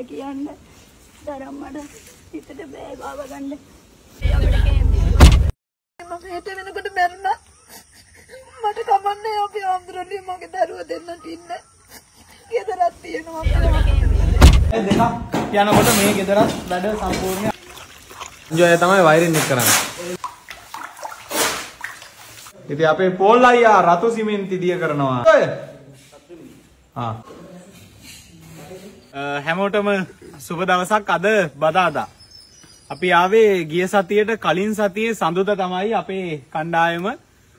කියන්න. තරම්මට හිතට බෑගාව ගන්න. අපට කේන්ති මම හෙට වෙනකොට මැරුණ. මට කමන්නේ අපේ ආම්දුරනේ මගේ දරුව දෙන්නට ඉන්න. ගෙදරත් තියෙනවා දෙකක් යනකොට මේ ගෙදරත් වැඩ සම්පූර්ණ ජොය තමයි වයිරින් එක් කරන්නේ. ඉතින් අපේ පෝල් අයියා රතු සිමෙන්ති දිය කරනවා. ආ. හැමෝටම සුබ දවසක් අද බදාදා. අපි ආවේ ගිය සතියට කලින් සතියේ සඳුද තමයි අපේ කණ්ඩායම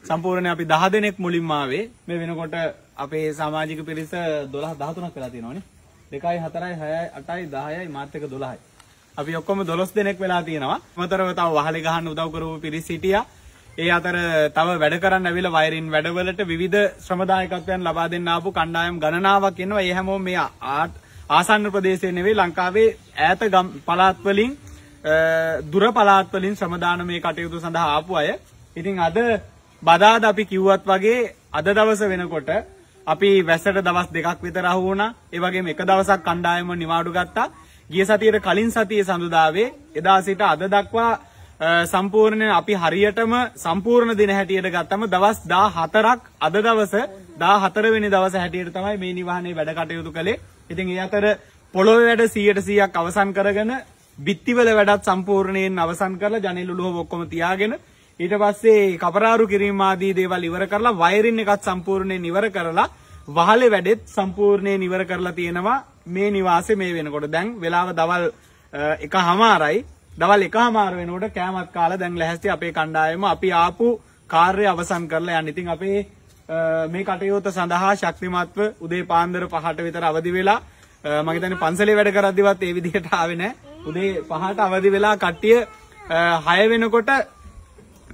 සම්පූර්ණ අපි 10 දෙනෙක් මුලින්ම ආවේ. මේ වෙනකොට අපේ සමාජික පිරිස 12 13ක් වෙලා තියෙනවානේ. 2යි 4යි 6යි 8යි 10යි මාත් එක 12යි. අපි ඔක්කොම 12 දෙනෙක් වෙලා තියෙනවා. අමතරව තව වහලේ ගහන්න උදව් කරපු පිරිස හිටියා. ඒ අතර තව වැඩ කරන්න ඇවිල්ලා වයරින් වැඩවලට විවිධ ශ්‍රමදායකත්වයන් ලබා දෙන්න ආපු කණ්ඩායම් ගණනාවක් ඉන්නවා. ඒ හැමෝම මේ ආ- ආසන්න ප්‍රදේශයේ නෙවෙයි ලංකාවේ ඈත ගම් පළාත් වලින් අ, දුර පළාත් වලින් ශ්‍රමදාන මේ කටයුතු සඳහා ආපු අය. ඉතින් අද බදාද අපි කිව්වත් වගේ අද දවස වෙනකොට අපි වැස්සට දවස් දෙකක් විතර අහු වුණා. ඒ වගේම එක දවසක් කණ්ඩායම නිවාඩු ගත්තා. ගිය සතියේ කලින් සතියේ සඳුදාවේ එදා සිට අද දක්වා අ, සම්පූර්ණ අපි හරියටම සම්පූර්ණ දින හැටියට ගත්තම දවස් 14ක් අද දවස 14 වෙනි දවස හැටියට තමයි මේ නිවහනේ වැඩ කටයුතු කළේ. ඉතින් ඒ අතර පොළොවේ වැඩ 100%ක් අවසන් කරගෙන බිත්තිවල වැඩත් සම්පූර්ණයෙන් අවසන් කරලා ජනෙල් උළුව ඔක්කොම තියාගෙන ඊට පස්සේ කපරාරු කිරීම ආදී දේවල් ඉවර කරලා වයරින් එකත් සම්පූර්ණයෙන් ඉවර කරලා වහලේ වැඩෙත් සම්පූර්ණයෙන් ඉවර කරලා තියෙනවා. මේ නිවාසේ මේ වෙනකොට. දැන් වෙලාව දවල් එකහමාරයි. දවල් එකහමාර වෙනකොට කෑමත් කාලා දැන් ලැහැස්ති අපේ කණ්ඩායම අපි ආපු කාර්ය අවසන් කරලා යන්න. ඉතින් අපේ අ, මේ කටයුත්ත සඳහා ශක්තිමත්ව උදේ පාන්දර 5ට විතර අවදි වෙලා අ, මම හිතන්නේ පන්සලේ වැඩ කරද්දිවත් ඒ විදිහට ආවේ නැහැ. උදේ 5ට අවදි වෙලා කට්ටිය 6 වෙනකොට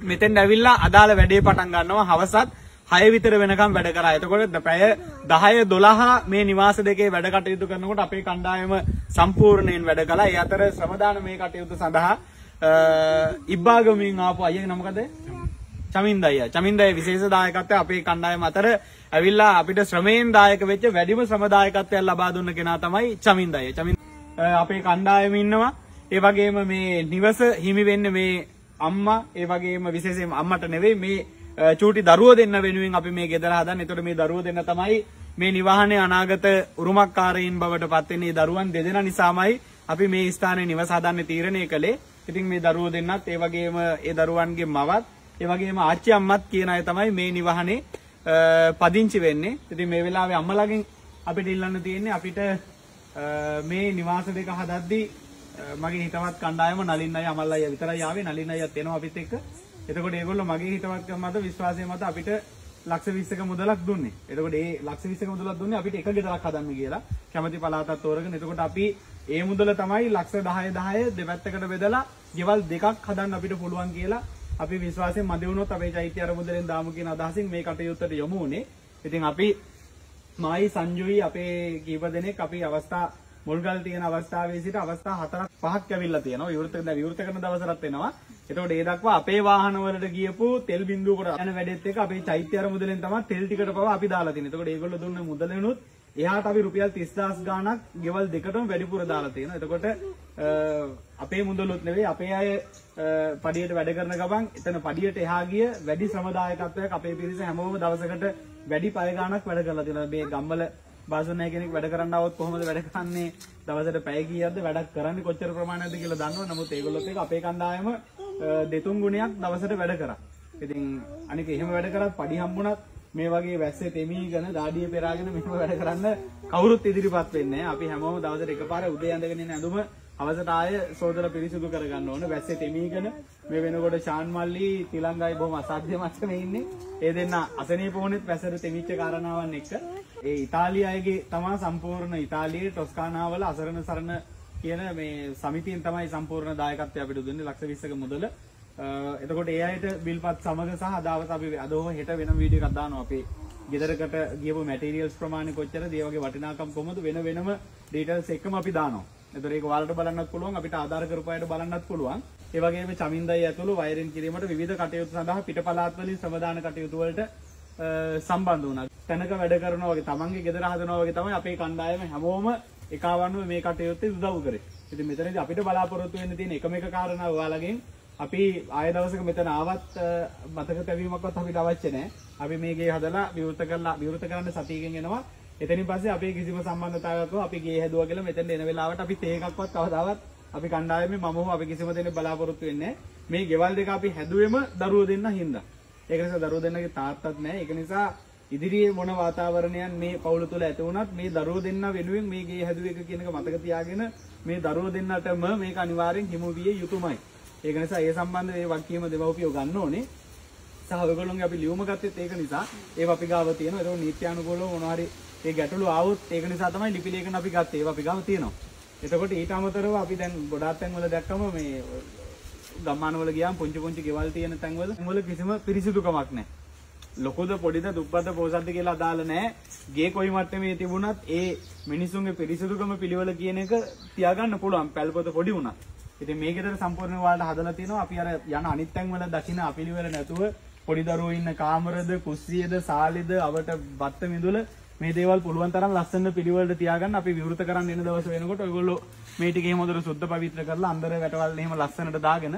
මෙතෙන් ඇවිල්ලා අදාළ වැඩේ පටන් ගන්නවා හවසත් 6 විතර වෙනකම් වැඩ කරා. එතකොට පැය 10 12 මේ නිවාස දෙකේ වැඩ කටයුතු කරනකොට අපේ කණ්ඩායම සම්පූර්ණයෙන් වැඩ කළා. ඒ අතර ශ්‍රමදාන මේ කටයුතු සඳහා අ, ඉබ්බාගමින් ආපු අයියගේ නම මොකද? චමින්ද අයියා. චමින්ද අයියා විශේෂ දායකත්වය අපේ කණ්ඩායම අතර ඇවිල්ලා අපිට ශ්‍රමයෙන් දායක වෙච්ච වැඩිම ශ්‍රම දායකත්වයක් ලබා දුන්න කෙනා තමයි චමින්ද අයියා. චමින්ද අ, අපේ කණ්ඩායම ඉන්නවා. ඒ වගේම මේ නිවස හිමි වෙන්නේ මේ අම්මා ඒ වගේම විශේෂයෙන්ම අම්මට නෙවෙයි මේ අ, චූටි දරුවෝ දෙන්න වෙනුවෙන් අපි මේ ගෙදර හදන්නේ. ඒතකොට මේ දරුවෝ දෙන්න තමයි මේ නිවහනේ අනාගත උරුමකාරයින් බවට පත් වෙන්නේ. මේ දරුවන් දෙදෙනා නිසාමයි අපි මේ ස්ථානයේ නිවස හදන්න තීරණය කළේ. ඉතින් මේ දරුවෝ දෙන්නත් ඒ වගේම ඒ දරුවන්ගේ මවත් ඒ වගේම ආච්චි අම්මත් කියන අය තමයි මේ නිවහනේ අ, පදිංචි වෙන්නේ. ඉතින් මේ වෙලාවේ අම්මලාගෙන් අපිට ඉල්ලන්න තියෙන්නේ අපිට අ, මේ නිවාස දෙක හදද්දී අ, මගේ හිතවත් කණ්ඩායම නලින් අය අමල් අය විතරයි ආවේ නලින් අයත් එනවා අපිත් එක්ක. එතකොට ඒගොල්ලෝ මගේ හිතවත්කම මත විශ්වාසය මත අපිට ලක්ෂ 20ක මුදලක් දුන්නේ. එතකොට ඒ ලක්ෂ 20ක මුදලක් දුන්නේ අපිට එක ගෙදරක් හදන්න කියලා. කැමැති පළාතක් තෝරගෙන. එතකොට අපි ඒ මුදල තමයි ලක්ෂ 10 10 දෙපැත්තකට බෙදලා ගෙවල් දෙකක් හදන්න අපිට පුළුවන් කියලා අපි විශ්වාසයෙන් මදි වුණොත් අපේ චෛත්‍ය අරමුදලෙන් දාමු කියන අදහසින් මේ කටයුත්තට යොමු වුණේ. ඉතින් අපි මායි සංජුයි අපේ කීප දෙනෙක් අපි අවස්ථා මුල්ගල් තියෙන අවස්ථාවේ සිට අවස්ථා හතරක් පහක් ඇවිල්ලා තියෙනවා. විවෘත දැන් විවෘත කරන දවසටත් එනවා. එතකොට ඒ දක්වා අපේ වාහන වලට ගියපු තෙල් බින්දුව කොට යන වැඩෙත් එක අපේ චෛත්‍ය අරමුදලෙන් තමයි තෙල් ටිකට පවා අපි දාලා තියෙන්නේ. එතකොට ඒගොල්ලෝ දුන්න මුදලෙනුත් එහාට අපි රුපියල් 30000 ගාණක් ගෙවල් දෙකටම වැඩිපුර දාලා තියෙනවා. එතකොට අ, අපේ මුදලුත් නෙවෙයි අපේ අය අ, පඩියට වැඩ කරන ගමන් එතන පඩියට එහා ගිය වැඩි ශ්‍රමදායකත්වයක් අපේ පිරිස හැමෝම දවසකට වැඩි පය ගාණක් වැඩ කරලා තියෙනවා. මේ ගම්වල බාසුනාය කෙනෙක් වැඩ කරන්න આવොත් කොහොමද වැඩ කරන්නේ? දවසට පැය කීයක්ද වැඩක් කරන්නේ කොච්චර ප්‍රමාණයක්ද කියලා දන්නවා. නමුත් ඒගොල්ලොත් එක්ක අපේ කණ්ඩායම අ, දෙතුන් ගුණයක් දවසට වැඩ කරා. ඉතින් අනික එහෙම වැඩ කරත් පඩි හම්බුණත් මේ වගේ වැස්සේ තෙමීගෙන දාඩිය පෙරාගෙන මෙහෙම වැඩ කරන්න කවුරුත් ඉදිරිපත් වෙන්නේ නැහැ. අපි හැමෝම දවසට එකපාර උදේ ඇඳගෙන ඉන්න ඇඳුම අවසට ආය සෝදලා පිරිසිදු කරගන්න ඕන. වැස්සේ තෙමීගෙන මේ වෙනකොට ශාන් මල්ලි තිලංගයි බොහොම අසාධ්‍ය මට්ටමේ ඉන්නේ. ඒ දෙන්න අසනීප වුණෙත් වැස්සට තෙමිච්ච කාරණාවන් එක්ක. ඒ ඉතාලිය අයගේ තමා සම්පූර්ණ ඉතාලියේ ටොස්කානාවල අසරණ සරණ කියන මේ සමිතියෙන් තමයි සම්පූර්ණ දායකත්වය අපිට දුන්නේ ලක්ෂ 20ක මුදල. අ, එතකොට ඒ අයට බිල්පත් සමග සහ අදාවත අපි අදෝම හෙට වෙනම වීඩියෝ එකක් දානවා අපේ ගෙදරකට ගියපු මැටීරියල්ස් ප්‍රමාණය කොච්චරද ඒ වගේ වටිනාකම් කොහොමද වෙන වෙනම ඩීටේල්ස් එක්කම අපි දානවා. එතකොට ඒක ඔයාලට බලන්නත් පුළුවන් අපිට ආධාර කරපු අයට බලන්නත් පුළුවන්. ඒ වගේම චමින්දයි ඇතුළු වයරින් කිරීමට විවිධ කටයුතු සඳහා පිට පළාත් වලින් සමාදාන කටයුතු වලට අ, සම්බන්ධ වුණා. තැනක වැඩ කරනවා වගේ තමන්ගේ ගෙදර හදනවා වගේ තමයි අපේ කණ්ඩායම හැමෝම එකවන්ව මේ කටයුත්තේ උදව් කරේ. ඉතින් මෙතනදී අපිට බලාපොරොත්තු වෙන්න තියෙන එකම එක කාරණාව ඔයාලගෙන් අපි ආය දවසක මෙතන ආවත් අ, මතක තැබීමක්වත් අපිට අවශ්‍ය නැහැ. අපි මේ ගේ හදලා විවෘත කරලා විවෘත කරන්න සතියකින් එනවා. එතනින් පස්සේ අපේ කිසිම සම්බන්ධතාවයක් අපි ගේ හැදුවා කියලා මෙතෙන් එන වෙලාවට අපි තේ එකක්වත් කවදාවත් අපි කණ්ඩායමේ මම හෝ අපි කිසිම දෙනෙක් බලාපොරොත්තු වෙන්නේ නැහැ. මේ ගෙවල් දෙක අපි හැදුවෙම දරුවෝ දෙන්න හින්දා. ඒක නිසා දරුවෝ දෙන්නගේ තාත්තත් නැහැ. ඒක නිසා ඉදිරියේ මොන වාතාවරණයන් මේ පවුල තුළ ඇති වුණත් මේ දරුවෝ දෙන්න වෙනුවෙන් මේ ගේ හැදුව එක කියන එක මතක තියාගෙන මේ දරුවෝ දෙන්නටම මේක අනිවාර්යෙන් හිමු විය යුතුමයි. ඒක නිසා ඒ සම්බන්ධ මේ වගකීම දෙමව්පියෝ ගන්න ඕනේ. සහ ඔයගොල්ලෝගේ අපි ලියුම ගත්තෙත් ඒක නිසා ඒව අපි ගාව තියෙනවා. ඒක නීත්‍යානුකූලව මොනවා හරි ඒ ගැටලු ආවොත් ඒක නිසා තමයි ලිපි ලේඛන අපි ගත්තේ. ඒව අපි ගාව තියෙනවා. එතකොට ඊට අමතරව අපි දැන් ගොඩාක් තැන්වල දැක්කම මේ ගම්මානවල ගියාම පුංචි පුංචි ගෙවල් තියෙන තැන්වල වල කිසිම පිරිසිදුකමක් නැහැ. ලොකුද පොඩිද දුප්පත් පොසත්ද කියලා අදාළ නැහැ. ගේ කොයි මට්ටමේ තිබුණත් ඒ මිනිසුන්ගේ පිරිසිදුකම පිළිවෙල කියන එක තියාගන්න පුළුවන්. පැල්පොත පොඩි වුණත්. ඉතින් මේකේතර සම්පූර්ණ ඔයාලට හදලා තියෙනවා. අපි අර යන අනිත් තැන්වල දකින අපිලිවෙල නැතුව පොඩි දරුවෝ ඉන්න කාමරද, කුස්සියද, සාලෙද, අවට බත්ත මිදුල මේ දේවල් පුළුවන් තරම් ලස්සන පිළිවෙලට තියාගන්න අපි විවෘත කරන්න එන දවස වෙනකොට ඔයගොල්ලෝ මේ ටික එහෙම හොඳට සුද්ධ පවිත්‍ර කරලා අnder වැටවල් එහෙම ලස්සනට දාගෙන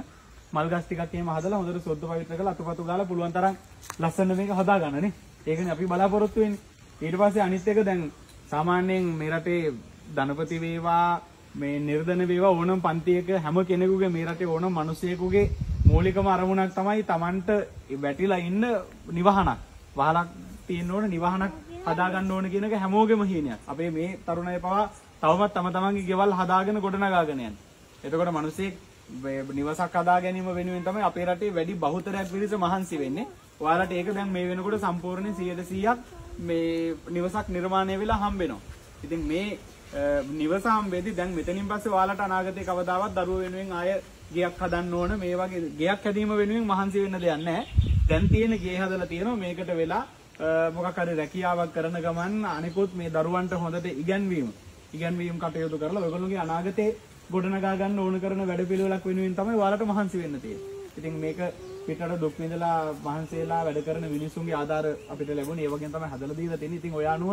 මල් ගස් ටිකක් එහෙම හදලා හොඳට සුද්ධ පවිත්‍ර කරලා අතුපතු ගාලා පුළුවන් තරම් ලස්සන මේක හදාගන්න නේ. ඒකනේ අපි බලාපොරොත්තු වෙන්නේ. ඊට පස්සේ අනිත් එක දැන් සාමාන්‍යයෙන් මේ රටේ ධනපති වේවා මේ නිර්ධන වේවා ඕනම පන්තියක හැම කෙනෙකුගේ මේ රටේ ඕනම මිනිසෙකුගේ මූලිකම අරමුණක් තමයි Tamanට වැටිලා ඉන්න නිවහනක්. වහලක් තියෙන්න ඕන නිවහනක් හදාගන්න ඕන කියන එක හැමෝගෙම හීනයක්. අපේ මේ තරුණය පවා තවමත් තම තමන්ගේ ගෙවල් හදාගෙන ගොඩනගාගෙන යන්නේ. එතකොට මිනිස්සෙක් නිවසක් හදා ගැනීම වෙනුවෙන් තමයි අපේ රටේ වැඩි බහුතරයක් පිරිස මහන්සි වෙන්නේ. ඔයාලට ඒක දැන් මේ වෙනකොට සම්පූර්ණ 100%ක් මේ නිවසක් නිර්මාණය වෙලා හම්බ වෙනවා. ඉතින් මේ අ, නිවස හම්බෙද්දි දැන් මෙතනින් පස්සේ ඔයාලට අනාගතේ කවදාවත් දරුවෝ වෙනුවෙන් ආය ගෙයක් හදන්න ඕන මේ වගේ ගෙයක් හැදීම වෙනුවෙන් මහන්සි වෙන්න දෙයක් නැහැ. දැන් තියෙන ගේ හදලා තියෙනවා මේකට වෙලා අ, මොකක් හරි රැකියාවක් කරන ගමන් අනිකුත් මේ දරුවන්ට හොඳට ඉගැන්වීම ඉගැන්වීම් කටයුතු කරලා ඔයගොල්ලෝගේ අනාගතේ ගොඩනගා ගන්න ඕන කරන වැඩපිළිවෙලක් වෙනුවෙන් තමයි ඔයාලට මහන්සි වෙන්න තියෙන්නේ. ඉතින් මේක පිටරට දුක් විඳලා මහන්සියලා වැඩ කරන මිනිස්සුන්ගේ ආධාර අපිට ලැබුණේ ඒ වගේම තමයි හදලා දීලා තියෙන්නේ. ඉතින් ඔය අනුව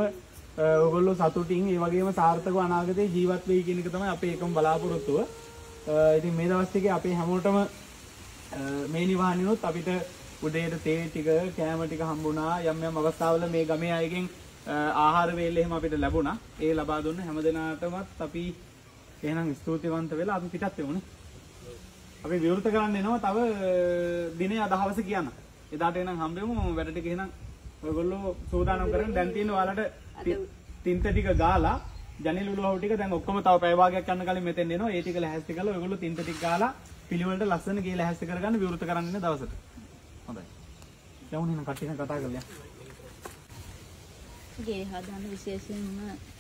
අ, ඔයගොල්ලෝ සතුටින් ඒ වගේම සාර්ථකව අනාගතේ ජීවත් වෙයි කියන එක තමයි අපේ එකම බලාපොරොත්තුව. අ, ඉතින් මේ දවස් ටිකේ අපේ හැමෝටම අ, මේ නිවහනිනුත් අපිට උදේට තේ ටික කෑම ටික හම්බුණා. යම් යම් අවස්ථාවල මේ ගමේ අයගෙන් අ, ආහාර වේල එහෙම අපිට ලැබුණා. ඒ ලබා දුන්න හැමදෙනාටමත් අපි එහෙනම් ස්තුතිවන්ත වෙලා අපි පිටත් වෙමුනේ අපි විවෘත කරන්න එනවා තව අ, දිනේ අද හවස කියන්න. එදාට එනම් හම්බෙමු. වැඩ ටික එහෙනම් ඔයගොල්ලෝ සූදානම් කරගෙන දැන් තියෙන ඔයාලට ති- තින්ත ටික ගාලා ජනෙල් උලුවව ටික දැන් ඔක්කොම තව පැය භාගයක් යන කලින් මෙතෙන් එනවා ඒ ටික ලැහැස්ති කරලා ඔයගොල්ලෝ තින්ත ටික ගාලා පිළිවෙලට ලස්සන ගේ ලැහැස්ති කරගන්න විවෘත කරන්න ඉන්න දවසට හොඳයි යමුනේ නම් කට්ටියන් කතා කරලා ගේ හදන විශේෂයෙන්ම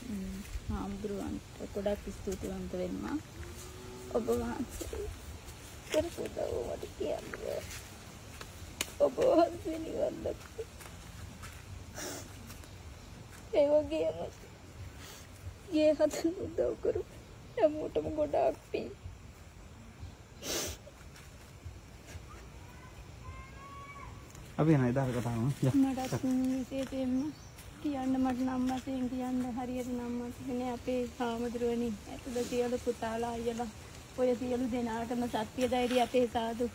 ම්, හාමුදුරුවන්ට ගොඩක් ස්තුතිවන්ත වෙනවා. ඔබ වහන්සේ කරපු දව මට කියන්න. ඔබ වහන්සේ නිවන් දැක්ක. ඒ වගේම ගේ හදන්න උදව් කරු හැමෝටම ගොඩාක් පින්. අපි එන එදාට කතා කරමු යා මටත් විශේෂයෙන්ම කියන්න මට නම් වශයෙන් කියන්න හරියට නම් වශයෙන් අපේ හාමුදුරුවනි. ඇතුළ සියලු පුතාලා අයියලා. ඔය සියලු දෙනාටම සත්‍ය ධෛර්යය අපේ සාදු.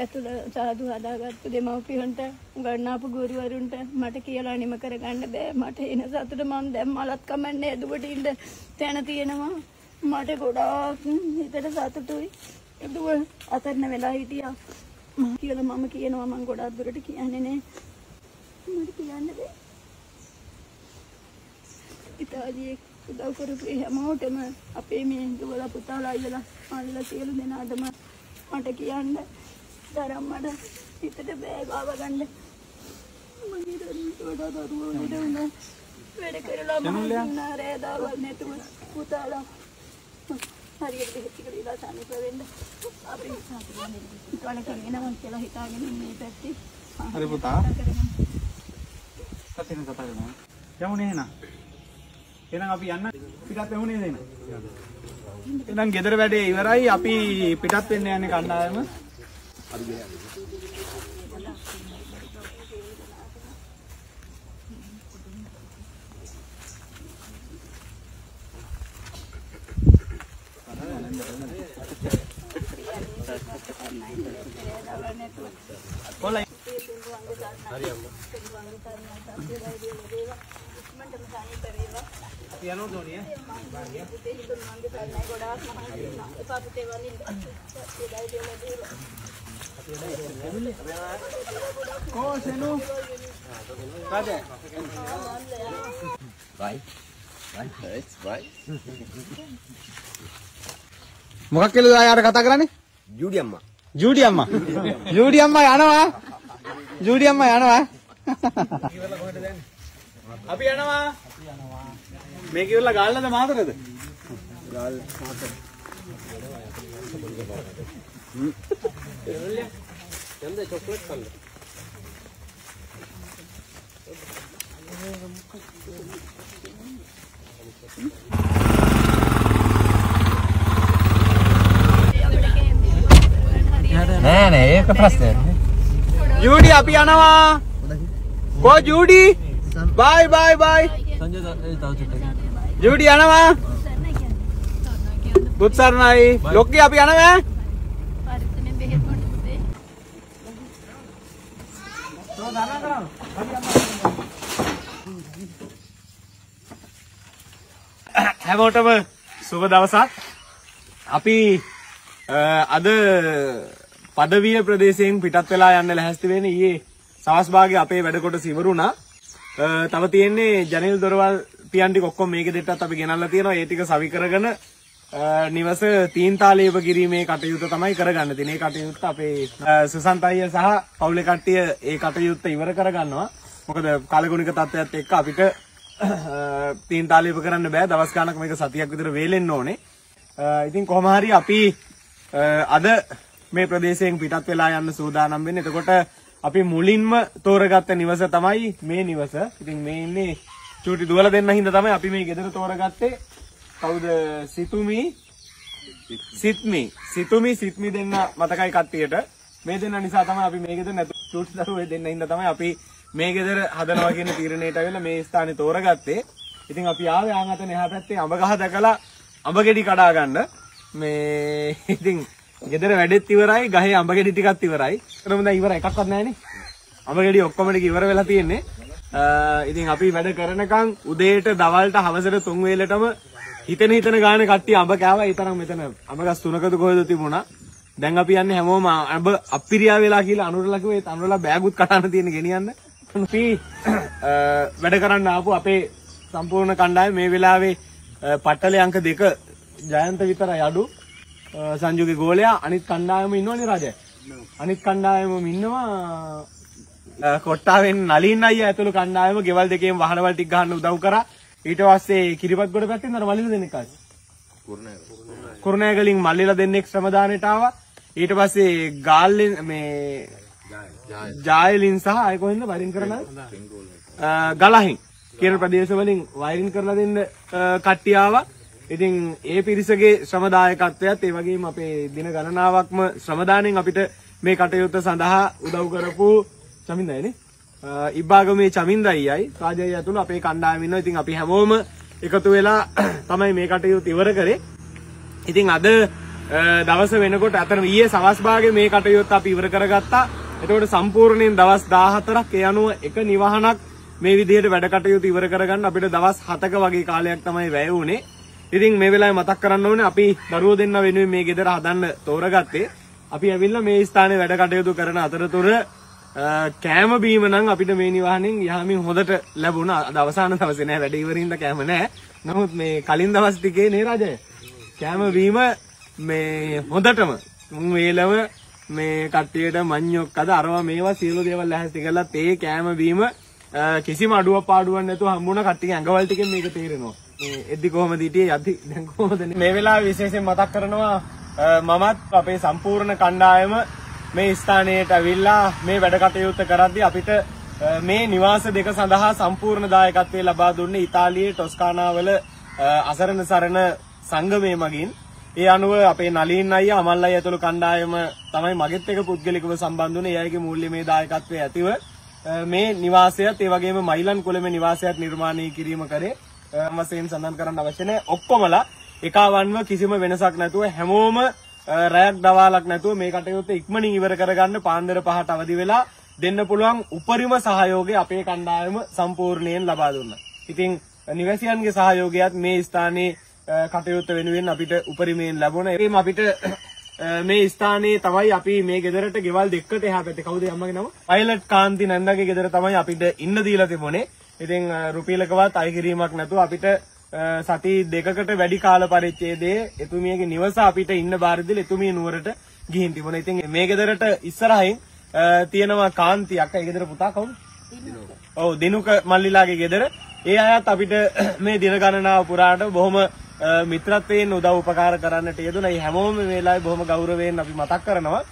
ඇතුළ සාදු හදාගත්තු දෙමව්පියන්ට උගන්නාපු ගුරුවරුන්ට මට කියලා නිම කරගන්න බෑ. මට එන සතුට මම දැන් මලත් කමන්නේ දුවට ඉන්න තැන තියෙනවා. මට ගොඩාක් හිතට සතුටුයි. දුව අතරන වෙලා හිටියා. මම කියලා මම කියනවා මම ගොඩාක් දුරට කියන්නේ නෑ. මට කියන්න බෑ. ඉතාලියේ උදව් කරපු ඒ හැමෝටම අපේ මේ දුවලා පුතාලා අයියලා මාළලා සියලු දෙනාටම මට කියන්න තරම් මට හිතට බෑ ගාව ගන්න. මගේ දරුවට වඩා දරුවෝ ලෙඩ වුණා වැඩ කරලා මහසින්නා රෑ දවල් නැතුව පුතාලා හරියට ටික දීලා සනීප වෙන්න. අපි ඉතල කරගෙනම කියලා හිතාගෙන ඉන්නේ පැත්තේ. හරි පුතා. කතින කතා කරමු යමුනේ එහෙනම්. එහෙනම් අපි යන්න. පිටත් වෙමුනේ එහෙනම්? එහෙනම් ගෙදර වැඩේ ඉවරයි. අපි පිටත් වෙන්න යන්නේ කණ්ඩායම කොල්ලයි යනෝ දෝනිය කෝ සෙනු කාදේ මොකක් කියලාද ආය කතා කරන්නේ ජූඩි අම්මා. ජූඩි අම්මා ජූඩි අම්මා යනවා. ජූඩි අම්මා යනවා. අපි යනවා. මේක ඉවරලා ගාල්ලද මාතරද ගාල් මාතර. යන්ද චොක්ලට් කන්න. නෑ නෑ ඒක ප්‍රශ්නයක් නේ. ජූඩි අපි යනවා කෝ ජූඩි බයි බයි බයි ජූඩි යනවා බුත්සරණයි ලොක්කි අපි යනවා. හැමෝටම සුබ දවසක් අපි අද පදවිය ප්‍රදේශයෙන් පිටත් වෙලා යන්න ලැහැස්ති වෙන ඊයේ සවස් භාගයේ අපේ වැඩ කොටස ඉවරුණා. අ, තව තියෙන්නේ ජනෙල් දොරවල් පියන් ටික ඔක්කොම මේකේ දෙට්ටත් අපි ගෙනල්ලා තියෙනවා. ඒ ටික සවි කරගෙන නිවස තීන්තාලේප කිරීමේ කටයුතු තමයි කරගන්න තියෙන්නේ. ඒ කටයුත්ත අපේ අ, සුසන්ත අයියා සහ පවුලේ කට්ටිය ඒ කටයුත්ත ඉවර කරගන්නවා. මොකද කාලගුණික තත්ත්වයක් එක්ක අපිට තීන්තාලේප කරන්න බෑ දවස් ගානක් මේක සතියක් විතර වේලෙන්න ඕනේ. අ, ඉතින් කොහොම හරි අපි අ, අද මේ ප්‍රදේශයෙන් පිටත් වෙලා යන්න සූදානම් වෙන්නේ. එතකොට අපි මුලින්ම තෝරගත්ත නිවස තමයි මේ නිවස. ඉතින් මේ ඉන්නේ චූටි දුවලා දෙන්න හින්දා තමයි අපි මේ ගෙදර තෝරගත්තේ. කවුද සිතුමි සිත්මි සිතුමි සිත්මි දෙන්න මතකයි කට්ටියට. මේ දෙන්න නිසා තමයි අපි මේ ගෙදර නැතු චූටි දරුවෝ දෙන්න හින්දා තමයි අපි මේ ගෙදර හදනවා කියන තීරණයට අවිල්ලා මේ ස්ථානේ තෝරගත්තේ. ඉතින් අපි ආවේ ආන් අතන එහා පැත්තේ අඹ ගහ දැකලා අඹ ගෙඩි කඩා ගන්න. මේ ඉතින් ගෙදර වැඩෙත් ඉවරයි ගහේ අඹ ගෙඩි ටිකත් ඉවරයි. එතනම දැන් ඉවර එකක්වත් නැහනේ. අඹ ගෙඩි ඔක්කොම ටික ඉවර වෙලා තියෙන්නේ. අ, ඉතින් අපි වැඩ කරනකම් උදේට දවල්ට හවසට තුන් වේලටම හිතන හිතන ගාන කට්ටිය අඹ කෑවා. ඒ තරම් මෙතන අඹ ගස් තුනකද කොහෙද තිබුණා. දැන් අපි යන්නේ හැමෝම අඹ අප්පිරියා වෙලා කියලා අනුරලා කිව්වේ ඒත් අනුරලා බෑගුත් කටන්න තියෙන ගෙනියන්න. අපි අ, වැඩ කරන්න ආපු අපේ සම්පූර්ණ කණ්ඩායම මේ වෙලාවේ අ, පට්ටලේ අංක දෙක ජයන්ත විතරයි අඩු අ, සංජුගේ ගෝලයා අනිත් කණ්ඩායම ඉන්නවනේ රජය. අනිත් කණ්ඩායමම ඉන්නවා අ, කොට්ටාවෙන් නලින් අයියා ඇතුළු කණ්ඩායම ගෙවල් දෙකේම වහනවල් ටික ගන්න උදව් කරා. ඊට පස්සේ කිරිපත් ගොඩ පැත්තෙන් අර මලින දෙන්නෙක් ආවා. කුරුණෑගලින් මල්ලිලා දෙන්නෙක් ශ්‍රමදානෙට ආවා. ඊට පස්සේ ගාල්ලෙන් මේ ජායලින් සහ අය කොහෙන්ද වයිරින් කරන ගලහින් කියන ප්‍රදේශ වලින් වයිරින් කරලා දෙන්න කට්ටිය ආවා. ඉතින් ඒ පිරිසගේ ශ්‍රමදායකත්වයත් ඒ වගේම අපේ දින ගණනාවක්ම ශ්‍රමදානෙන් අපිට මේ කටයුත්ත සඳහා උදව් කරපු චමින්දයිනේ. අ, ඉබ්බාගමේ චමින්දයියයි රාජයයි ඇතුළු අපේ කණ්ඩායම ඉන්නවා. ඉතින් අපි හැමෝම එකතු වෙලා තමයි මේ කටයුතු ඉවර කරේ. ඉතින් අද අ, දවස වෙනකොට අතන ඊයේ සවස් භාගයේ මේ කටයුත්ත අපි ඉවර කරගත්තා. එතකොට සම්පූර්ණයෙන් දවස් 14ක් ඒ අනුව එක නිවහනක් මේ විදිහට වැඩ කටයුතු ඉවර කරගන්න අපිට දවස් 7ක වගේ කාලයක් තමයි වැය වුණේ. ඉතින් මේ වෙලාවේ මතක් කරන්න ඕනේ අපි දරුවෝ දෙන්න වෙනුවෙන් මේ ගෙදර හදන්න තෝරගත්තේ. අපි ඇවිල්ලා මේ ස්ථානයේ වැඩ කටයුතු කරන අතරතුර අ, කෑම බීම නම් අපිට මේ නිවහනෙන් යහමින් හොඳට ලැබුණා. අද අවසාන දවසේ නෑ වැඩ ඉවරින්ද කෑම නෑ. නමුත් මේ කලින් දවස් ටිකේ නේ රජය. කෑම බීම මේ හොඳටම මුන් වේලම මේ කට්ටියට මඤ්ඤොක් අද අරවා මේවා සියලු දේවල් ලැහැස්ති කරලා තේ කෑම බීම අ, කිසිම අඩුවක් පාඩුවක් නැතුව හම්බුණ කට්ටිය ඇඟවල් ටිකෙන් මේක තේරෙනවා. මේ එද්දි කොහමද හිටියේ යද්දි දැන් කොහමද මේ වෙලාවේ විශේෂයෙන් මතක් කරනවා අ, මමත් අපේ සම්පූර්ණ කණ්ඩායම මේ ස්ථානයට ඇවිල්ලා මේ වැඩ කටයුත්ත කරද්දී අපිට අ, මේ නිවාස දෙක සඳහා සම්පූර්ණ දායකත්වය ලබා දුන්නේ ඉතාලියේ ටොස්කානාවල අ, අසරණ සරණ සංගමය මගින් ඒ අනුව අපේ නලින් අයියා අමල් අයියා ඇතුළු කණ්ඩායම තමයි මගෙත් එක පුද්ගලිකව සම්බන්ධ වුණේ. ඒ අයගේ මූල්‍යමය දායකත්වයේ ඇතිව අ, මේ නිවාසයත් ඒ වගේම මයිලන් කුලමේ නිවාසයත් නිර්මාණය කිරීම කරේ. අ, වශයෙන් සඳහන් කරන්න අවශ්‍ය නැහැ. ඔක්කොමලා එකවන්ව කිසිම වෙනසක් නැතුව හැමෝම අ, රැයක් දවාලක් නැතුව මේ කටයුත්ත ඉක්මනින් ඉවර කරගන්න පාන්දර පහට අවදි වෙලා දෙන්න පුළුවන් උපරිම සහයෝගය අපේ කණ්ඩායම සම්පූර්ණයෙන් ලබා දුන්නා. ඉතින් නිවැසියන්ගේ සහයෝගයත් මේ ස්ථානයේ අ, කටයුත්ත වෙනුවෙන් අපිට උපරිමයෙන් ලැබුණා. ඒකම අපිට අ, මේ ස්ථානයේ තමයි අපි මේ ගෙදරට ගෙවල් දෙකකට එහා පැත්තේ කවුද අම්මගේ නම? පයිලට් කාන්ති නන්දගේ ගෙදර තමයි අපිට ඉන්න දීලා තිබුණේ. ඉතින් අ, රුපියලකවත් අය කිරීමක් නැතුව අපිට අ, සති දෙකකට වැඩි කාල පරිච්ඡේදයේ එතුමියගේ නිවස අපිට ඉන්න බාර දීලා එතුමිය නුවරට ගිහින් තිබුණා. ඉතින් මේ ගෙදරට ඉස්සරහින් තියෙනවා කාන්ති අක්කා ඒ ගෙදර පුතා කවුද? ඔව් දිනුක මල්ලිලාගේ ගෙදර. ඒ අයත් අපිට මේ දින ගණනාව පුරාට බොහොම මිත්‍රත්වයෙන් උදව් උපකාර කරන්නට යෙදුණා. මේ හැමෝම මේ වෙලාවේ බොහොම ගෞරවයෙන් අපි මතක් කරනවා.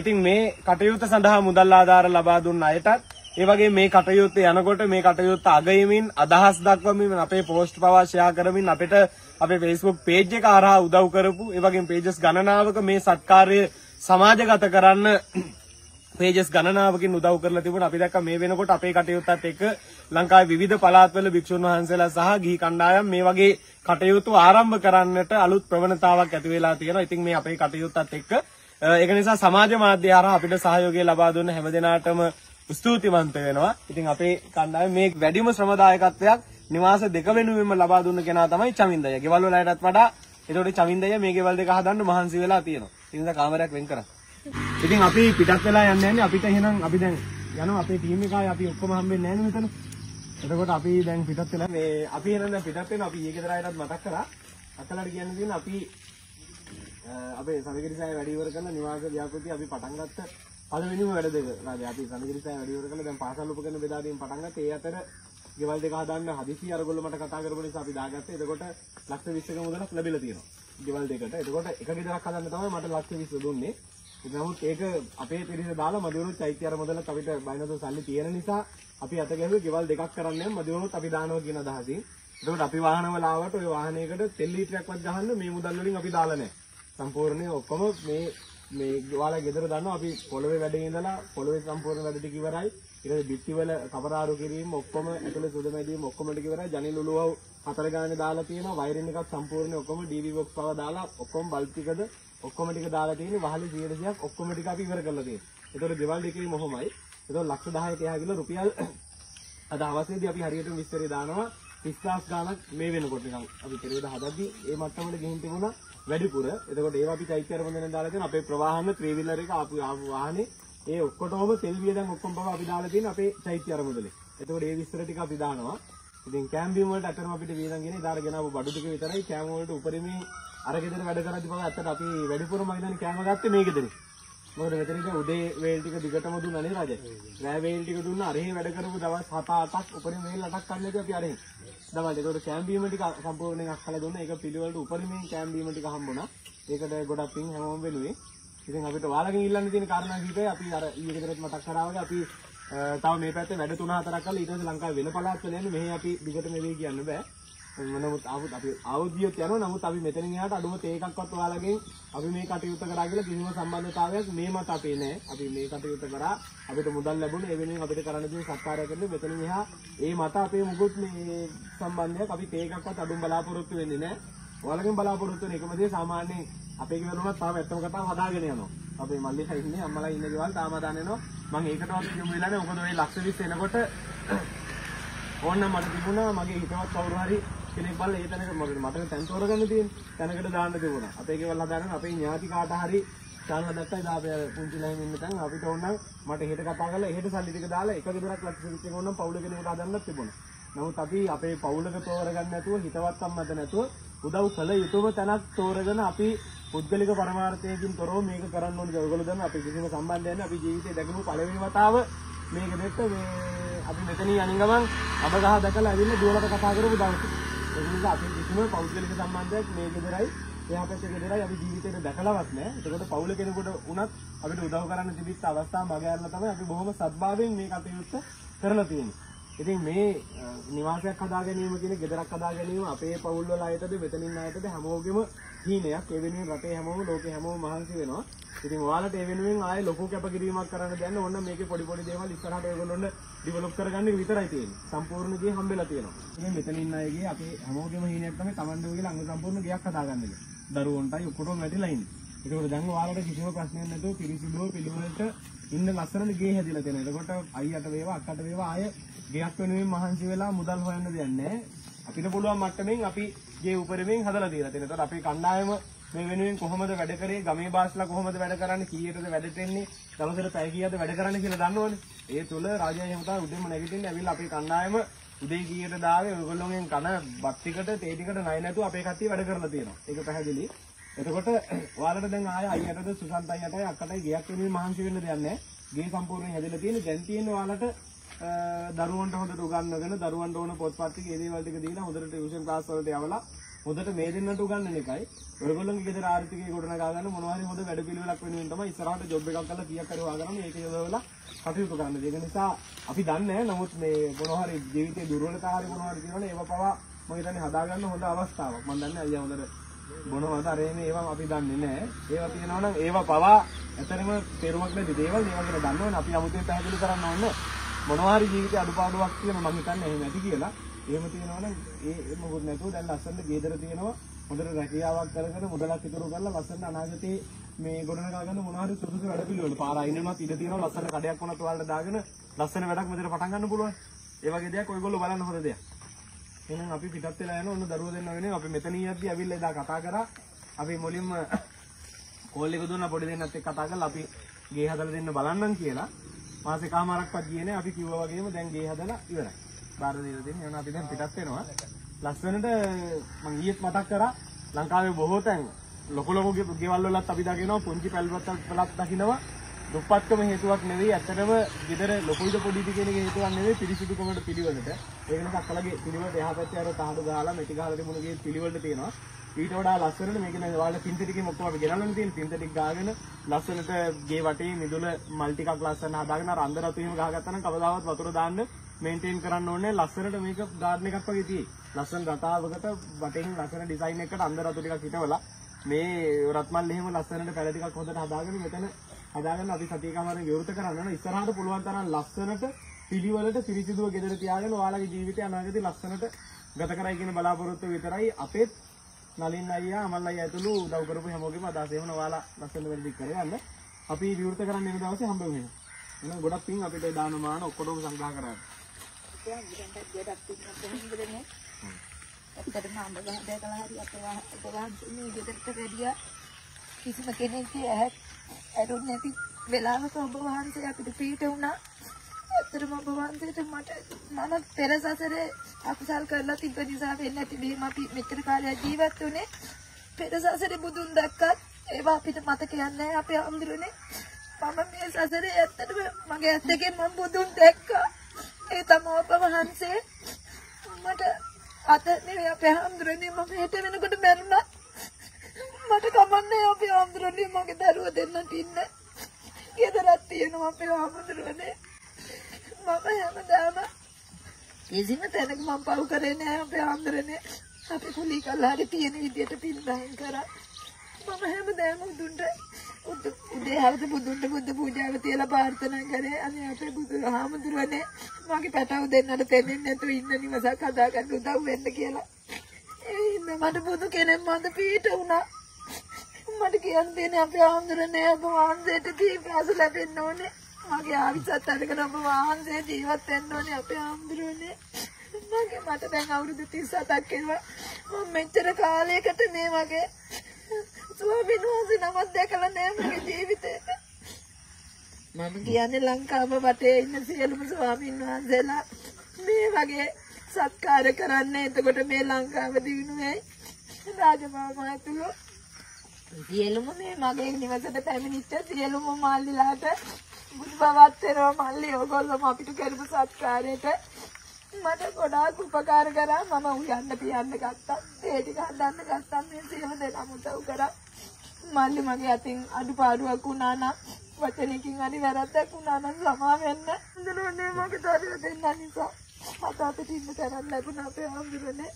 ඉතින් මේ කටයුත්ත සඳහා මුදල් ආධාර ලබා දුන්න අයටත් ඒ වගේ මේ කටයුත්ත යනකොට මේ කටයුත්ත අගයමින් අදහස් දක්වමින් අපේ පෝස්ට් පවා ෂෙයා කරමින් අපිට අපේ Facebook page එක හරහා උදව් කරපු ඒ වගේම pages ගණනාවක මේ සත්කාරය සමාජගත කරන්න පේජස් ගණනාවකින් උදව් කරලා තිබුණා. අපි දැක්ක මේ වෙනකොට අපේ කටයුත්තත් එක්ක ලංකාවේ විවිධ පළාත්වල භික්ෂුන් වහන්සේලා සහ ගිහි කණ්ඩායම් මේ වගේ කටයුතු ආරම්භ කරන්නට අලුත් ප්‍රවණතාවක් ඇති වෙලා තියෙනවා. ඉතින් මේ අපේ කටයුත්තත් එක්ක අ, ඒක නිසා සමාජ මාධ්‍ය හරහා අපිට සහයෝගය ලබා දුන්න හැම දිනාටම ස්තුතිවන්ත වෙනවා. ඉතින් අපේ කණ්ඩායම මේ වැඩිම ශ්‍රමදායකත්වයක් නිවාස දෙක වෙනුවෙන්ම ලබා දුන්න කෙනා තමයි චමින්දය. ගෙවල් වල අයටත් වඩා ඒතකොට චමින්දය මේ ගෙවල් දෙක හදන්න මහන්සි වෙලා තියෙනවා. ඒ නිසා කාමරයක් වෙන් කරා. ඉතින් අපි පිටත් වෙලා යන්නේ නැහැ අපිට එහෙනම් අපි දැන් යනවා අපේ ටීම් එකයි අපි ඔක්කොම හම්බෙන්නේ නැහැ මෙතන. එතකොට අපි දැන් පිටත් වෙලා මේ අපි එහෙනම් දැන් පිටත් වෙනවා අපි ඊගේ දරායටත් මතක් කරා. අකලට කියන්න තියෙන අපි අ, අපේ සමගිරිසාය වැඩි ඉවර කරන නිවාස ව්‍යාපෘති අපි පටන් ගත්ත පළවෙනිම වැඩ දෙක. රාජ අපි සමගිරිසාය වැඩි ඉවර කරලා දැන් පාසල් උපකරණ බෙදා දීම පටන් ගත්තා. ඒ අතර ගෙවල් දෙක හදාන්න හදිසි අරගොල්ලෝ මට කතා කරපු නිසා අපි දාගත්තා. එතකොට ලක්ෂ 20ක මුදලක් ලැබිලා තියෙනවා. ගෙවල් දෙකට. එතකොට එක ගෙදරක් හදන්න තමයි මට ලක්ෂ 20 දුන්නේ. නමුත් ඒක අපේ පිරිස දාලා මදිවරුත් චෛත්‍ය අර මුදලත් අපිට බයිනද සල්ලි තියෙන නිසා අපි අත ගැහුවේ ගෙවල් දෙකක් කරන්න යම් මදිවරුත් අපි දානවා කියන අදහසින්. එතකොට අපි වාහනවල ආවට ওই වාහනයකට තෙල් ලීටරයක්වත් ගහන්න මේ මුදල් වලින් අපි දාලා නැහැ. සම්පූර්ණයෙන් ඔක්කොම මේ මේ ඔයාලා ගෙදර දන්නවා අපි පොළවේ වැඩේ ඉඳලා පොළවේ සම්පූර්ණ වැඩ ටික ඉවරයි. ඊට පස්සේ බිත්තිවල කපරාරු කිරීම ඔක්කොම ඇතුලේ සුදු මැදීම ඔක්කොම ටික ඉවරයි. ජනෙල් උළුවව හතර ගානේ දාලා තියෙනවා. වයරින් එකක් සම්පූර්ණ ඔක්කොම ඩීවී බොක්ස් පව දාලා ඔක්කොම බල්බ් ටිකද ඔක්කොම ටික දාලා තියෙන්නේ. වහලේ 100ක් ඔක්කොම ටික අපි ඉවර කරලා තියෙනවා. ඒතකොට ගෙවල් දෙකේම ඔහොමයි. ඒතකොට ලක්ෂ 10ක එහා ගිහලා රුපියල් අද අවසේදී අපි හරියටම විස්තරය දානවා 30000 ගාණක් මේ වෙනකොට නිකන් අපි පෙරේද හදද්දී ඒ මට්ටමට ගිහින් තිබුණා වැඩිපුර. එතකොට ඒවා අපි චෛත්‍ය අරමුදෙන් දාලා තියෙන අපේ ප්‍රවාහන ත්‍රිවිලර් එක ආපු ආපු වාහනේ ඒ ඔක්කොටම තෙල් වියදම් ඔක්කොම බව අපි දාලා තියෙන අපේ චෛත්‍ය අරමුදලේ. එතකොට ඒ විස්තර ටික අපි දානවා. ඉතින් කැම්බියම් වලට අතරම අපිට වියදම් ගෙන ඉදාර ගෙනාවු බඩු ටික විතරයි කැම් වලට උපරිමයෙන් අර ගෙදර වැඩ කරද්දී බව ඇත්තට අපි වැඩිපුරම හිතන්නේ කැම ගත්තේ මේ ගෙදරේ. මොකද මෙතන ඉතින් උදේ වේල් ටික දිගටම දුන්නා නේද රජ? රෑ වේල් ටික දුන්නා අරහේ වැඩ කරපු දවස් 7-8ක් උපරිම වේල් 8ක් ගන්න අපි අරහේ. දවල් ඒකට කැම් බීම ටික සම්පූර්ණයෙන් අක්කලා දුන්නා. ඒක පිළිවෙලට උපරිමයෙන් කැම් බීම ටික හම්බුණා. ඒකට ගොඩක් පින් හැමෝම වෙනුවේ. ඉතින් අපිට ඔයාලගෙන් ඉල්ලන්න තියෙන කාරණා කිහිපය අපි අර ඊයේ ගෙදරත් මතක් කරා වගේ අපි අ, තව මේ පැත්තේ වැඩ තුන හතරක් කරලා ඊට පස්සේ ලංකාවේ වෙන පළාත් වල යන්නේ මෙහි අපි දිගට නෙවෙයි කියන්න බෑ. නමුත් ආවොත් අපි ආවොදියොත් යනවා. නමුත් අපි මෙතනින් එහාට අඩුම තේ එකක්වත් ඔයාලගෙන් අපි මේ කටයුත්ත කරා කියලා කිසිම සම්බන්ධතාවයක් මේ මත අපේ නෑ. අපි මේ කටයුත්ත කරා අපිට මුදල් ලැබුණේ ඒ වෙනුවෙන් අපිට කරන්න තියෙන සත්කාරය කරන්නේ මෙතනින් එහා. ඒ මත අපේ මුකුත් මේ සම්බන්ධයක් අපි තේ එකක්වත් අඩුම බලාපොරොත්තු වෙන්නේ නෑ. ඔයාලගෙන් බලාපොරොත්තු වෙන එකම දේ සාමාන්‍යයෙන් අපේ ගෙවල් වුණත් තාම ඇත්තම කතාව හදාගෙන යනවා. අපේ මල්ලිලා ඉන්නේ අම්මලා ඉන්න ගෙවල් තාම හදාගෙන යනවා මම ඒකට වගේ යමු වෙලා නෑ. මොකද ඔය ලක්ෂ 20 එනකොට ඕන්න මට තිබුණා මගේ හිතවත් කවුරු හරි කෙනෙක් බලලා ඒ තැනක මට මට තැන් තෝරගන්න තියෙන තැනකට දාන්න තිබුණා. අපේ ගෙවල් හදාගෙන අපේ ඥාති කාට හරි දාන්න දැක්කයි දා අපේ පුංචි ළමයි ඉන්න තැන් අපිට ඕන නම් මට හෙට කතා කරලා එහෙට සල්ලි ටික දාලා එක ගෙදරක් ලක්ෂ 20 ඕන නම් පවුල කෙනෙකුට හදන්නත් තිබුණා. නමුත් අපි අපේ පවුලක තෝරගන්න නැතුව හිතවත්කම් මත නැතුව උදව් කළ යුතුම තැනක් තෝරගෙන අපි පුද්ගලික පරමාර්ථයකින් තොරව මේක කරන්න ඕනේ. ඔයගොල්ලෝ දන්න අපි කිසිම සම්බන්ධයක් නැහැ. අපි ජීවිතේ දැකපු පළවෙනි වතාව මේක දෙක්ක මේ අපි මෙතනින් අනින් ගමන් අබ ගහ දැකලා ඇවිල්ලා දුවලට කතා කරපු දවසේ. ඒ නිසා අපි කිසිම පෞද්ගලික සම්බන්ධයක් මේ ගෙදරයි එහා පැත්තේ ගෙදරයි අපි ජීවිතේට දැකලවත් නැහැ. ඒකට පවුල කෙනෙකුට උනත් අපිට උදව් කරන්න තිබිච්ච අවස්ථා මග ඇරලා තමයි අපි බොහොම සත්භාවයෙන් මේ කටයුත්ත කරලා තියෙන්නේ. ඉතින් මේ අ, නිවාසයක් හදා ගැනීම කියන ගෙදරක් හදා ගැනීම අපේ පවුල් වල අයටද මෙතනින් අයටද හැමෝගෙම හීනයක් ඒ වෙනුවෙන් රටේ හැමෝම ලෝකේ හැමෝම මහන්සි වෙනවා. ඉතින් ඔයාලට ඒ වෙනුවෙන් ආයේ ලොකු කැපකිරීමක් කරන්න දෙන්න ඕන මේකේ පොඩි පොඩි දේවල් ඉස්සරහට ඔයගොල්ලොන්ට ඩිවෙලොප් කරගන්න එක විතරයි තියෙන්නේ. සම්පූර්ණ ගේ හම්බෙලා තියෙනවා. ඉතින් මෙතන ඉන්න අයගේ අපේ හැමෝගෙම හීනයක් තමයි Tamande ඔයගොල්ලෝ අංග සම්පූර්ණ ගයක් හදාගන්න එක. දරුවන්ටයි ඔක්කොටම වැටිලා ඉන්නේ. ඒකෝට දැන් ඔයාලට කිසිම ප්‍රශ්නයක් නැතුව පිරිසිදුව පිළිවෙලට ඉන්න ලස්සන ගේ හැදිලා තියෙනවා. එතකොට අයියට වේවා අක්කට වේවා ආය ගෙයක් වෙනුවෙන් මහන්සි වෙලා මුදල් හොයන්න දෙයක් නැහැ. අපිට පුළුවන් මට්ටමින් අපි ගේ උපරිමයෙන් හදලා තියෙනවා. එතකොට අපේ කණ්ඩායම මේ වෙනුවෙන් කොහොමද වැඩ කරේ ගමේ බාස්ලා කොහොමද වැඩ කරන්නේ කීයටද වැඩට එන්නේ දවසට පැය කීයද වැඩ කරන්නේ කියලා දන්නවනේ. ඒ තුල රාජ්‍ය හිමතා උදේම නැගිටින්න ඇවිල්ලා අපේ කණ්ඩායම උදේ කීයට දාවේ ඔයගොල්ලෝගෙන් කන බත් ටිකට තේ ටිකට ණය නැතුව අපේ කට්ටිය වැඩ කරලා තියෙනවා. ඒක පැහැදිලි. එතකොට ඔයාලට දැන් ආය අයියටද සුසන්ත අයියටයි අක්කටයි ගියක් වෙනුවෙන් මහන්සි වෙන්න දෙයක් නැහැ. ගේ සම්පූර්ණයෙන් හැදලා තියෙන දැන් තියෙන ඔයාලට අ, දරුවන්ට හොඳට උගන්වගෙන දරුවන්ට ඕන පොත්පත් ටික ඒ දේවල් ටික දීලා හොඳට ටියුෂන් ක්ලාස් වලට යවලා හොඳට මේ දෙන්නට උගන්වන එකයි ඔයගොල්ලෝගේ ගෙදර ආර්ථිකය ගොඩනගා ගන්න මොනවා හරි හොඳ වැඩ පිළිවෙලක් වෙනුවෙන් තමයි ඉස්සරහට ජොබ් එකක් කරලා කීයක් හරි හොයාගන්න මේක යොදවලා කටයුතු කරන්න. ඒක නිසා අපි දන්නේ නමුත් මේ මොනවා හරි ජීවිතේ දුර්වලතා හරි මොනවා හරි තියෙනවනේ ඒව පවා මම හිතන්නේ හදාගන්න හොඳ අවස්ථාවක්. මම දන්නේ අයියා හොඳට බොනවද අර මේ ඒවා අපි දන්නේ නැහැ. ඒවා තියෙනවා නම් ඒවා පවා ඇතරම පෙරුමක් නැති දේවල් ඒවා ගැන දන්නවනේ අපි 아무තේ පැහැදිලි කරන්න ඕනේ. මොනවා හරි ජීවිතේ අඩුපාඩුවක් තියෙනවා මම හිතන්නේ එහෙම ඇති කියලා. එහෙම තියෙනවා නම් ඒ ඒ මොකුත් නැතුව දැන් ලස්සනට ගෙදර තියෙනවා. හොඳට රැකියාවක් කරගෙන මුදලක් ඉතුරු කරලා ලස්සන අනාගතේ මේ ගොඩනගා ගන්න මොනවා හරි සුදුසු වැඩ පිළිවෙල. පාර අයින්නවත් ඉඩ තියෙනවා ලස්සන කඩයක් වුණත් ඔයාලට දාගෙන ලස්සන වැඩක් මෙතන පටන් ගන්න පුළුවන්. ඒ වගේ දෙයක් ඔයගොල්ලෝ බලන්න හොඳ දෙයක්. එහෙනම් අපි පිටත් වෙලා යන ඔන්න දරුවෝ දෙන්න වෙනේ අපි මෙතන ඉයද්දි ඇවිල්ලා එදා කතා කරා. අපි මුලින්ම කෝල් එක දුන්නා පොඩි දෙන්නත් එක්ක කතා කරලා අපි ගේ හදලා දෙන්න බලන්නම් කියලා. මාසේ කාමාරක්වත් ගියේ නෑ අපි කිව්වා වගේම දැන් ගේ හදලා ඉවරයි. බාර දීලා දෙන්න යනවා අපි දැන් පිටත් වෙනවා. ලස්සනට මම ඊයේත් මතක් කරා ලංකාවේ බොහෝ තැන් ලොකු ලොකු ගේ- ගෙවල් වලත් අපි දකිනවා පුංචි පැල්වත් වලත් දකිනවා. දුප්පත්කම හේතුවක් නෙවෙයි ඇත්තටම ගෙදර ලොකුයිද පොඩිද කියන එක හේතුවක් නෙවෙයි පිරිසිදුකමට පිළිවෙලට. ඒක නිසා අක්කලගේ පිළිවෙලට එහා පැත්තේ අර තහඩු ගහලා මෙටි ගහලා තිබුණ ගේ පිළිවෙලට තියෙනවා. ඊට වඩා ලස්සනට මේක නේ ඔයාලා සින්තටික් ඔක්කොම අපි ගෙනල්ලා තියෙන සින්තටික් ගාගෙන ලස්සනට ගේ වටේ මිදුල මල් ටිකක් ලස්සන හදාගෙන අර අnder රතු එහෙම ගහගත්තා නම් කවදාවත් වතුර දාන්න මේන්ටේන් කරන්න ඕනේ. ලස්සනට මේක ගාඩන් එකක් වගේ තියෙයි. ලස්සන රටාවකට වටෙන් ලස්සන ඩිසයින් එකකට අnder රතු ටිකක් හිටවලා මේ රත්මල් එහෙම ලස්සනට පැල ටිකක් හොඳට හදාගෙන මෙතන හදාගෙන අපි සතියකමාරෙන් විවෘත කරන්න ඕන. ඉස්සරහට පුළුවන් තරම් ලස්සනට පිළිවෙලට පිරිසිදුව ගෙදර තියාගෙන ඔයාලගේ ජීවිතය අනාගතේ ලස්සනට ගත කරයි කියන බලාපොරොත්තු විතරයි. අපේ නලින් අයියා අමල් අයියා ඇතුළු උදව් කරපු හැමෝගෙම අදහස එහෙම ඔයාලා ලස්සන වැඩි කරගන්න. අපි විවෘත කරන්න වෙන දවසේ හම්බ වෙනවා. එහෙනම් ගොඩක් පින් අපිට දාන මාන ඔක්කොම සංග්‍රහ කරගන්න ඇත්තටම අඹ ගහ දැකලා හරි අප වහන්සේ මේ ගෙදරට වැඩියා කිසිම කෙනෙක්ගේ ඇහක් ඇරුන් නැති වෙලාවක ඔබ වහන්සේ අපිට පිට වුණා. ඇත්තටම ඔබ වහන්සේට මට මම පෙර සසරේ අකුසල් කරලා තිබ්බ නිසා වෙන්නේ නැති මෙහෙම අපි මෙච්චර කාලයක් ජීවත් වුණේ. පෙර සසරේ බුදුන් දැක්කත් ඒවා අපිට මතක යන්නේ අපේ අඳුරනේ. මම මේ සසරේ ඇත්තටම මගේ ඇස් දෙකෙන් මම බුදුන් දැක්කා. ඒ තමයි ඔබ වහන්සේ මට අත නෙවෙයි අපේ හාමුදුරනේ මම හෙට වෙනකොට මැරුණා. මට කමන්නේ අපේ හාමුදුරනේ මගේ දරුවෝ දෙන්නට ඉන්න. ගෙදරක් තියෙනවා අපේ හාමුදුරනේ. මම හැමදාම කිසිම තැනක මම පව් කරේ නෑ අපේ හාමුදුරනේ. අපි කුලී කළා හරි තියෙන විදියට පින්දහම් කරා. මම හැමදාම උදුන්ට උදේ උදේ හවස බුදුන්ට බුද්ධ පූජාව තියලා ප්‍රාර්ථනා කරේ අනේ අපේ බුදු හාමුදුරනේ මගේ පැටව දෙන්නට දෙන්නේ නැතුව ඉන්න නිවසක් හදාගන්න උදව් වෙන්න කියලා. ඒ හින්දා මට බුදු කෙනෙක් මන්ද පීඩ වුණා. මට කියන්න දෙන්නේ අපේ හාමුදුරනේ ඔබ වහන්සේට දීපාස ලැබෙන්න ඕනේ. මගේ ආවිසත් අරගෙන ඔබ වහන්සේ ජීවත් වෙන්න ඕනේ අපේ හාමුදුරනේ. මගේ මට දැන් අවුරුදු 37ක් වෙනවා. මම මෙච්චර කාලයකට මේ වගේ ස්වාමීන් වහන්සේ නමක් දැකලා නෑ මගේ ජීවිතේ. මම කියන්නේ ලංකාව වටේ ඉන්න සියලුම ස්වාමීන් වහන්සේලා මේ වගේ සත්කාර කරන්නේ. එතකොට මේ ලංකාව දිනුනේ රාජමාමා ඇතුළු සියලුම මේ මගේ නිවසට පැමිණිච්ච සියලුම මල්ලිලාට බුදු බවත් වෙනවා. මල්ලි ඔයගොල්ලෝම අපිට කරපු සත්කාරයට මට ගොඩාක් උපකාර කරා. මම උයන්න පියන්න ගත්තා. ඒ ටික හදන්න ගත්තා. මේ සියලු දෙනාම උදව් කරා. මල්ලි මගේ අතින් අඩුපාඩුවක් වුණා නම් වචනකින් හරි වැරද්දක් වුණා නම් සමා වෙන්න හඳුනන්නේ මගේ දරුවෝ දෙන්න නිසා. අත අතට ඉන්න තරම් ලැබුණා අපේ හඳුනන්නේ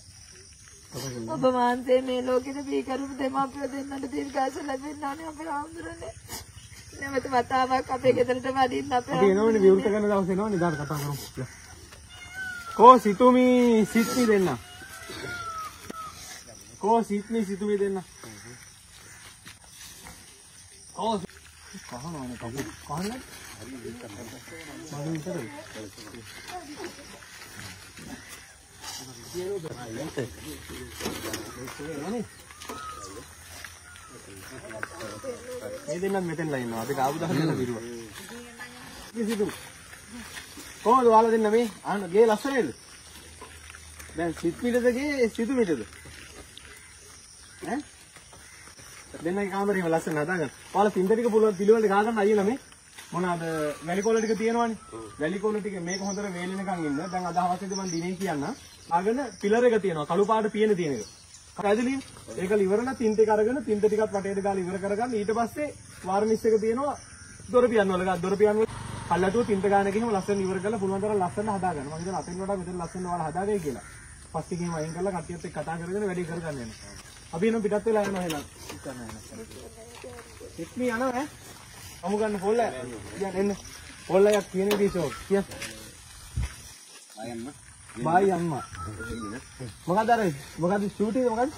ඔබ වහන්සේ මේ ලෝකෙට දී කරුණු දෙමාපියෝ දෙන්නට දීර්ඝාස ලැබෙන්නානේ අපේ ආම්දුරනේ. නැවත වතාවක් අපේ ගෙදරට වඩින්න අපේ අපි එනවනේ විවෘත කරන දවස් එනවනේ දාට කතා කරමු. කෝ සිතුමි සිත්මි දෙන්න. කෝ සිත්මි සිතුමි දෙන්න. කෝ කහනවනේ කපු කහන්නේ. මම විතරයි. මේ දෙන්නත් මෙතෙන්ලා ඉන්නවා. අපි ආපු දහස් දෙන්න විරුවා. කිසිදු කොහොමද ඔයාලා දෙන්න මේ? අහන්න. ගේ ලස්සනේද දැන් සිත් මිටද ගේ සිතු මිටද ඈ? දෙන්නගේ කාමරේම ලස්සන හදාගන්න. ඔයාලා පින්ද ටික පුළුවන් පිළිවෙලට ගා ගන්න අයියලා මේ. මොනවාද වැලි කොළ ටික තියෙනවනේ. වැලි කොළ ටික මේක හොඳට වේලෙනකන් ඉන්න. දැන් අද හවසේදී මම දිනේ කියන්න ආගෙන පිලර් එක තියෙනවා. කළු පාට පියන තියෙන එක. පැහැදිලිද? ඒක ඉවරලා තින්ත එක අරගෙන තින්ත ටිකත් වටේට ගාලා ඉවර කරගන්න. ඊට පස්සේ වාර්නිෂ් එක තියෙනවා දොර පියන්න වල. ගා දොර පියන්න වල කල්ලාතුව තින්ත ගාන ගිහින් ලස්සන ඉවර කරලා පුළුවන් තරම් ලස්සන හදාගන්න. මම හිතනවා අතෙන් වඩා මෙතන ලස්සන ඔයාලා හදාගයි කියලා. පස්සේ ගිහින් වයින් කරලා කට්ටියත් එක්ක කතා කරගෙන වැඩි කරගන්න යනවා. අපි එනම් පිටත් වෙලා යනවා එහෙනම්. ඉක්මී යනවා ඈ. අමු ගන්න පොල්ල. කියන්න එන්න. පොල්ලයක් කියන විදිහ ෂෝක්. කිය. බායි අම්මා. මොකද අර මොකද ෂූටින් මොකද?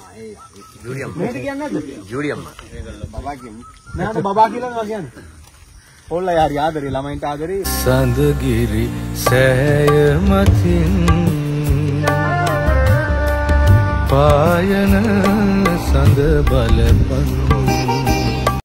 ජූඩි අම්මා. මේක කියන්නේ නැද්ද? ජූඩි අම්මා. බබා කියන්නේ. නෑ බබා කියලා නවා කියන්නේ. පොල්ලයි හරි ආදරේ ළමයින්ට ආදරේ. සඳගිරි සෑය මතින් පායන සඳ බලපන්